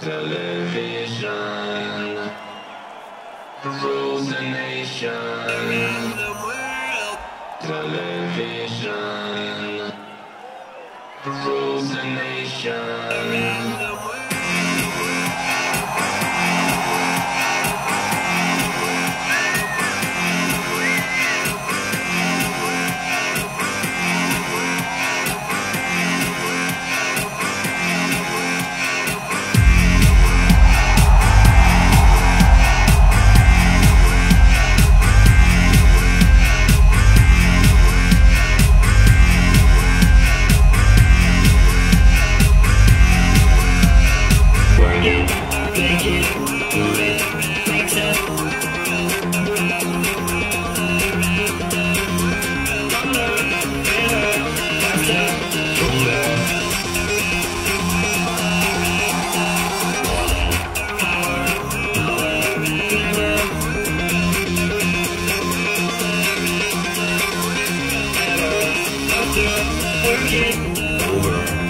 Television rules the nation. Television rules the nation. Over.